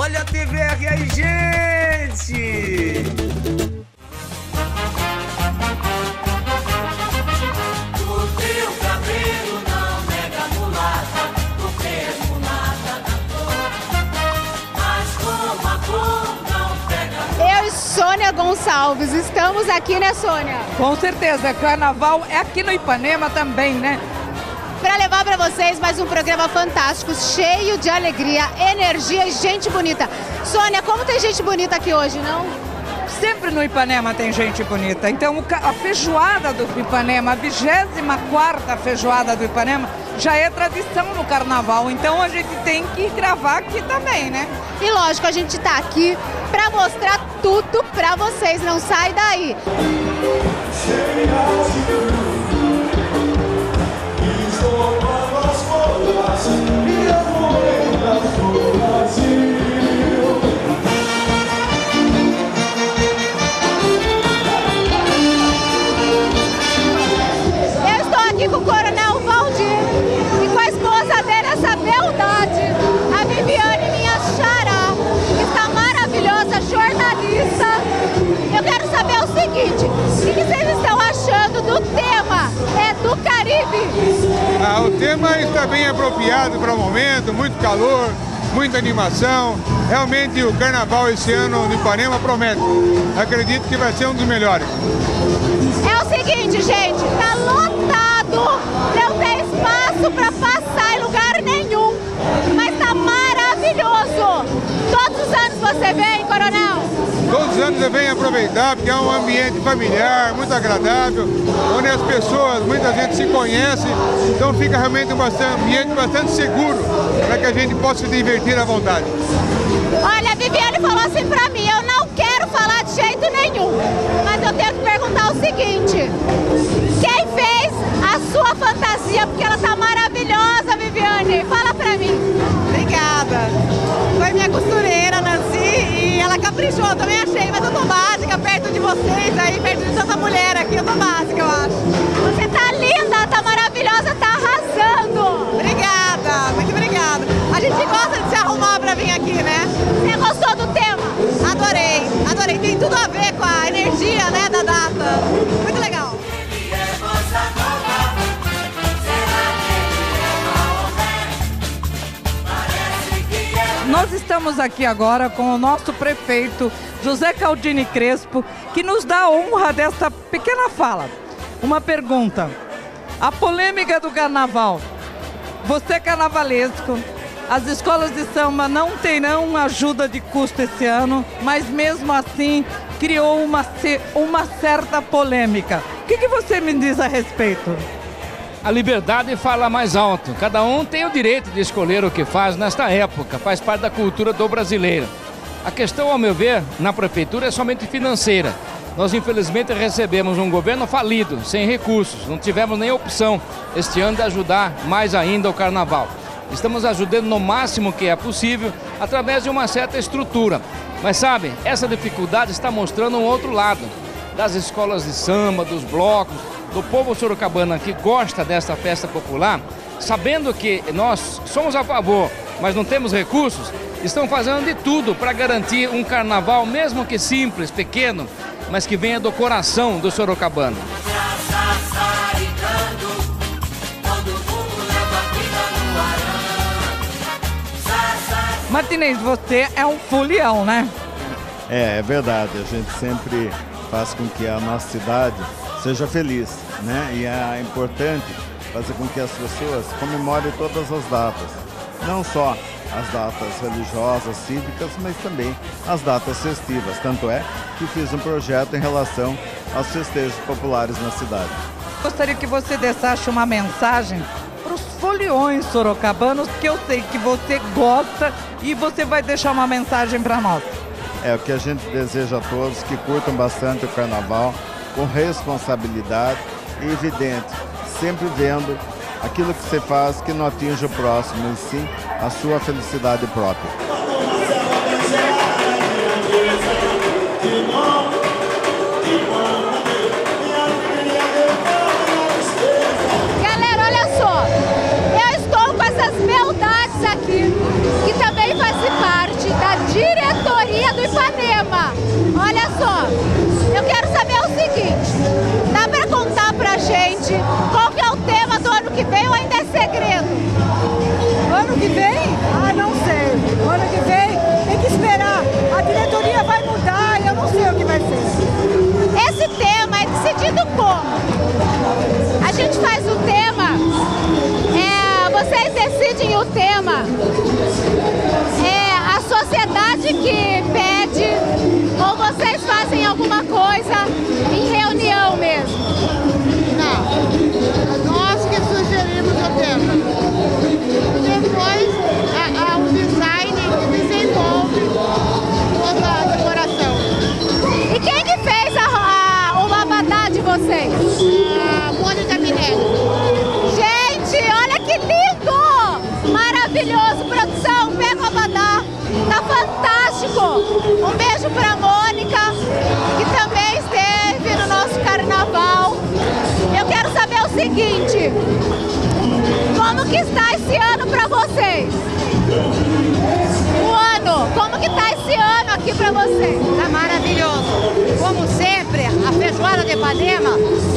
Olha a TVR aí, gente! Eu e Sônia Gonçalves, estamos aqui, né, Sônia? Com certeza, carnaval é aqui no Ipanema também, né? Para levar para vocês mais um programa fantástico, cheio de alegria, energia e gente bonita. Sônia, como tem gente bonita aqui hoje, não? Sempre no Ipanema tem gente bonita. Então, a feijoada do Ipanema, a 24 feijoada do Ipanema, já é tradição no carnaval. Então, a gente tem que gravar aqui também, né? E lógico, a gente tá aqui para mostrar tudo para vocês, não sai daí. Eu Tema está bem apropriado para o momento, muito calor, muita animação. Realmente o carnaval esse ano no Ipanema promete. Acredito que vai ser um dos melhores. É o seguinte, gente, Eu venho aproveitar porque é um ambiente familiar, muito agradável, onde as pessoas, muita gente se conhece, então fica realmente um bastante- ambiente bastante seguro para que a gente possa se divertir à vontade. Olha, a Viviane falou assim pra mim, eu não quero falar de jeito nenhum, mas eu tenho que perguntar o seguinte, quem fez a sua fantasia? Porque ela tá maravilhosa, estamos aqui agora com o nosso prefeito, José Caldini Crespo, que nos dá a honra desta pequena fala. Uma pergunta. A polêmica do carnaval. Você é carnavalesco, as escolas de samba não terão ajuda de custo esse ano, mas mesmo assim criou uma, uma certa polêmica. O que, que você me diz a respeito? A liberdade fala mais alto. Cada um tem o direito de escolher o que faz nesta época, faz parte da cultura do brasileiro. A questão, ao meu ver, na prefeitura é somente financeira. Nós, infelizmente, recebemos um governo falido, sem recursos. Não tivemos nem opção este ano de ajudar mais ainda o carnaval. Estamos ajudando no máximo que é possível através de uma certa estrutura. Mas sabe, essa dificuldade está mostrando um outro lado das escolas de samba, dos blocos, do povo sorocabana que gosta desta festa popular, sabendo que nós somos a favor, mas não temos recursos, estão fazendo de tudo para garantir um carnaval, mesmo que simples, pequeno, mas que venha do coração do sorocabano. Martinez, você é um folião, né? É, é verdade. A gente sempre faz com que a nossa cidade seja feliz, né? E é importante fazer com que as pessoas comemorem todas as datas. Não só as datas religiosas, cívicas, mas também as datas festivas. Tanto é que fiz um projeto em relação aos festejos populares na cidade. Gostaria que você deixasse uma mensagem para os foliões sorocabanos, que eu sei que você gosta e você vai deixar uma mensagem para nós. É o que a gente deseja a todos que curtam bastante o carnaval com responsabilidade evidente, sempre vendo aquilo que você faz que não atinge o próximo, e sim a sua felicidade própria. tema. É a sociedade que perde seguinte: como que está esse ano pra vocês? O ano, como que tá esse ano aqui pra vocês? Tá maravilhoso. Como sempre, a feijoada de Ipanema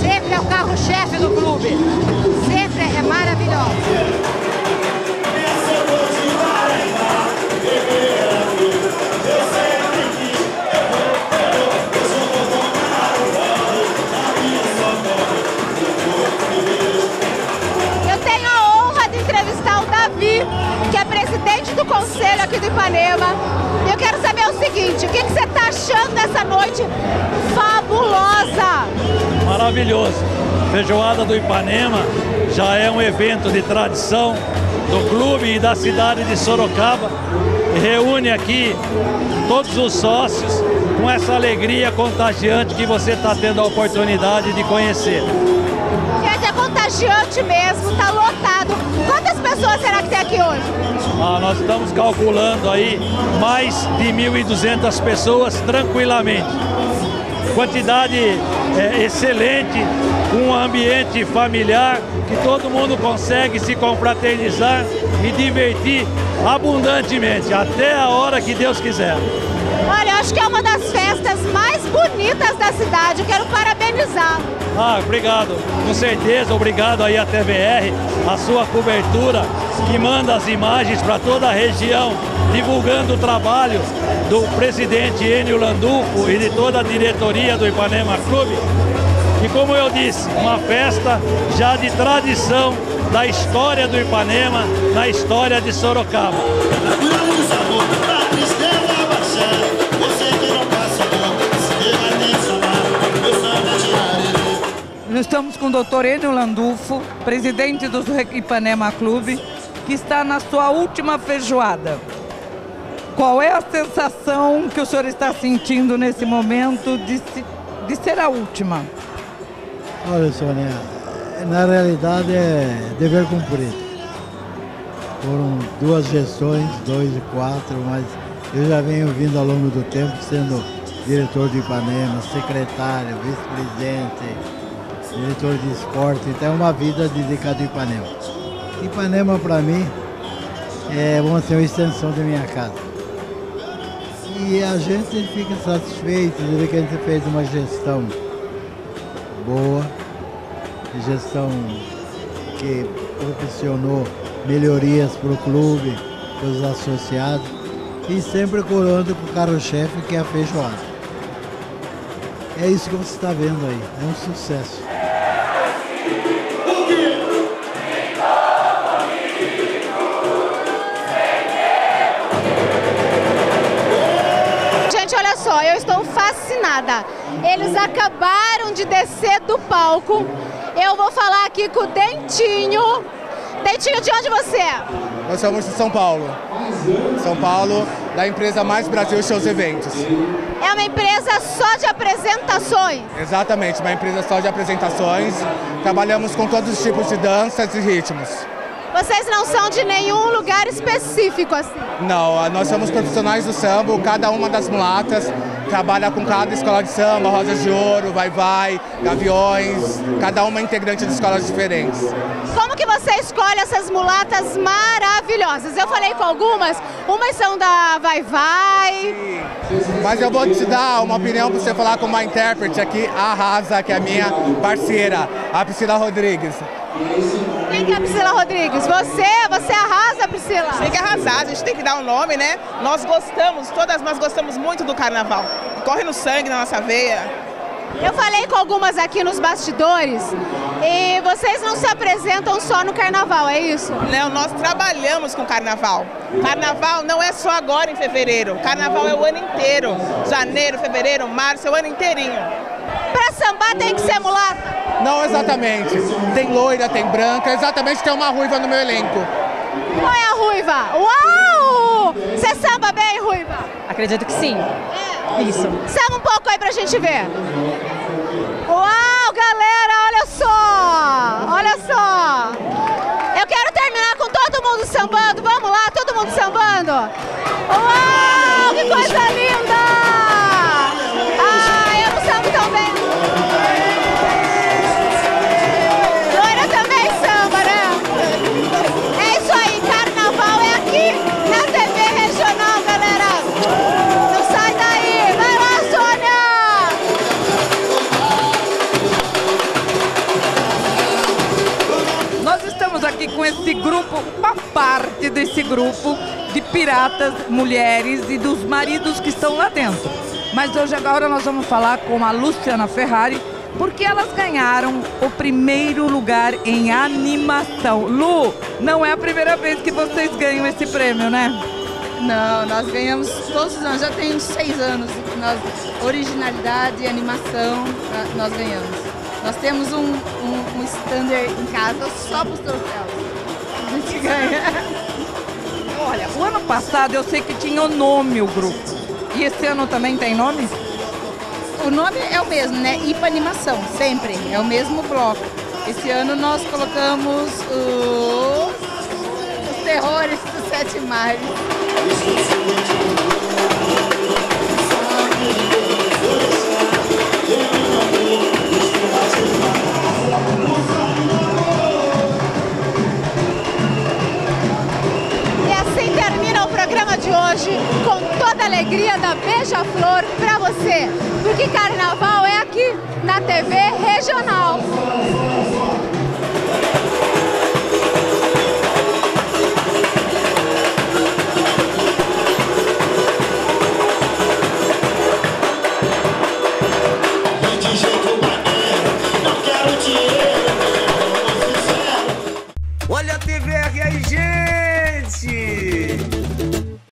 sempre é o carro-chefe do clube. Sempre é maravilhosa. Maravilhoso. Feijoada do Ipanema já é um evento de tradição do clube e da cidade de Sorocaba. Reúne aqui todos os sócios com essa alegria contagiante que você está tendo a oportunidade de conhecer. Gente, é contagiante mesmo, tá lotado. Quantas pessoas será que tem aqui hoje? Ah, nós estamos calculando aí mais de 1.200 pessoas tranquilamente. Quantidade é, excelente, um ambiente familiar que todo mundo consegue se confraternizar e divertir abundantemente, até a hora que Deus quiser. Olha, acho que é uma das festas mais bonitas da cidade. Eu quero parabenizar. Ah, obrigado. Com certeza, obrigado aí à TVR, a sua cobertura que manda as imagens para toda a região, divulgando o trabalho do presidente Enio Landulfo e de toda a diretoria do Ipanema Clube. E como eu disse, uma festa já de tradição da história do Ipanema, na história de Sorocaba. Nós estamos com o doutor Enio Landulfo, presidente do Ipanema Clube, que está na sua última feijoada. Qual é a sensação que o senhor está sentindo nesse momento de, se, de ser a última? Olha, Sônia, na realidade é dever cumprido. Foram duas gestões, dois e quatro, mas eu já venho vindo ao longo do tempo sendo diretor de Ipanema, secretário, vice-presidente, diretor de esporte, então uma vida dedicada a Ipanema. Ipanema para mim é vamos dizer, uma extensão da minha casa. E a gente fica satisfeito de ver que a gente fez uma gestão boa, gestão que proporcionou melhorias para o clube, para os associados e sempre coroando com o carro-chefe que é a feijoada. É isso que você está vendo aí, é um sucesso. Só, eu estou fascinada. Eles acabaram de descer do palco. Eu vou falar aqui com o Dentinho. Dentinho, de onde você é? Nós somos de São Paulo. São Paulo, da empresa Mais Brasil Seus Eventos. É uma empresa só de apresentações. Exatamente, uma empresa só de apresentações. Trabalhamos com todos os tipos de danças e ritmos. Vocês não são de nenhum lugar específico assim? Não, nós somos profissionais do samba, cada uma das mulatas trabalha com cada escola de samba, Rosas de Ouro, Vai Vai, Gaviões, cada uma integrante de escolas diferentes. Como que você escolhe essas mulatas maravilhosas? Eu falei com algumas, umas são da Vai Vai. Mas eu vou te dar uma opinião para você falar com uma intérprete aqui, a Arrasa, que é a minha parceira, a Priscila Rodrigues. Quem que é a Priscila Rodrigues? Você? Você arrasa, Priscila? Tem que arrasar, a gente tem que dar um nome, né? Nós gostamos, todas nós gostamos muito do carnaval. Corre no sangue na nossa veia. Eu falei com algumas aqui nos bastidores e vocês não se apresentam só no carnaval, é isso? Não, nós trabalhamos com carnaval. Carnaval não é só agora em fevereiro. Carnaval é o ano inteiro. Janeiro, fevereiro, março, é o ano inteirinho. Pra sambar tem que ser mulata? Não exatamente. Tem loira, tem branca, exatamente tem uma ruiva no meu elenco. Qual é a ruiva? Uau! Você samba bem, ruiva? Acredito que sim. É. Isso. Samba um pouco aí pra gente ver. Uau, galera, olha só! Olha só! Eu quero terminar com todo mundo sambando. Vamos lá, todo mundo sambando. Uau, esse grupo, uma parte desse grupo de piratas, mulheres e dos maridos que estão lá dentro. Mas hoje agora nós vamos falar com a Luciana Ferrari, porque elas ganharam o primeiro lugar em animação. Lu, não é a primeira vez que vocês ganham esse prêmio, né? Não, nós ganhamos todos os anos, já tem uns seis anos. Nós, originalidade e animação, ah, nós ganhamos. Nós temos um, um, um stander em casa só para os troféus. Gente ganha. Olha, o ano passado eu sei que tinha o nome o grupo. E esse ano também tem nome? O nome é o mesmo, né? IPA Animação, sempre. É o mesmo bloco. Esse ano nós colocamos os, os terrores dos sete mares. E alegria da Beija-Flor pra você. Porque carnaval é aqui na TV regional.